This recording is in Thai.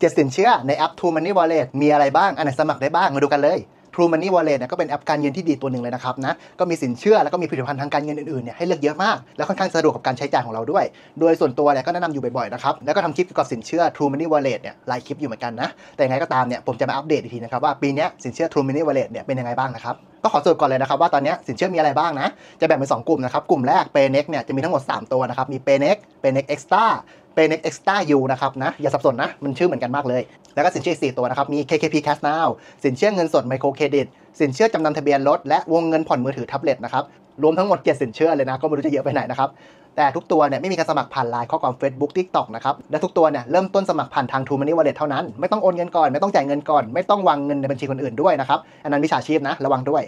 เจ็ดสินเชื่อในแอป True Money Wallet มีอะไรบ้าง อันไหนสมัครได้บ้าง มาดูกันเลย True Money Wallet เนี่ยก็เป็นแอปการเงินที่ดีตัวหนึ่งเลยนะครับนะ ก็มีสินเชื่อแล้วก็มีผลิตภัณฑ์ทางการเงินอื่นๆเนี่ยให้เลือกเยอะมาก แล้วค่อนข้างสะดวกกับการใช้จ่ายของเราด้วย โดยส่วนตัวเนี่ยก็แนะนำอยู่บ่อยๆนะครับ แล้วก็ทำคลิปเกี่ยวกับสินเชื่อ True Money Wallet เนี่ยหลายคลิปอยู่เหมือนกันนะ แต่ยังไงก็ตามเนี่ยผมจะมาอัปเดตอีกทีนะครับว่าปีนี้สินเชื่อ True Money Wallet เนี่ยเป็นยังไงบ้างนะครับก็ขอสรุปก่อนเลยนะครับว่าตอนนี้สินเชื่อมีอะไรบ้างนะ จะแบ่งเป็นสองกลุ่มนะครับ กลุ่มแรก Paynex เนี่ยจะมีทั้งหมด 3 ตัวนะครับ มี Paynex Paynex Extra Paynex Extra U นะครับนะอย่าสับสนนะ มันชื่อเหมือนกันมากเลย แล้วก็สินเชื่ออีก 4 ตัวนะครับ มี KKP Cash Now สินเชื่อเงินสดไมโครเครดิตสินเชื่อจำนำทะเบียนรถและวงเงินผ่อนมือถือแท็บเล็ตนะครับรวมทั้งหมด7สินเชื่อเลยนะก็ไม่รู้จะเยอะไปไหนนะครับแต่ทุกตัวเนี่ยไม่มีการสมัครผ่านไลน์ข้อความ Facebook TikTok นะครับและทุกตัวเนี่ยเริ่มต้นสมัครผ่านทาง True Money Wallet เท่านั้นไม่ต้องโอนเงินก่อนไม่ต้องจ่ายเงินก่อน ไม่ต้องวางเงินในบัญชีคนอื่นด้วยนะครับอันนั้นมิจฉาชีพนะระวังด้วย